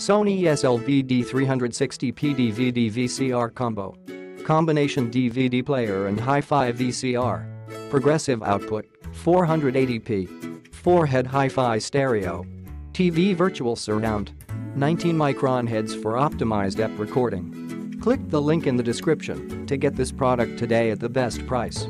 Sony SLVD360P DVD VCR combo. Combination DVD player and hi-fi VCR. Progressive output, 480p. 4-head hi-fi stereo. TV virtual surround. 19 micron heads for optimized EP recording. Click the link in the description to get this product today at the best price.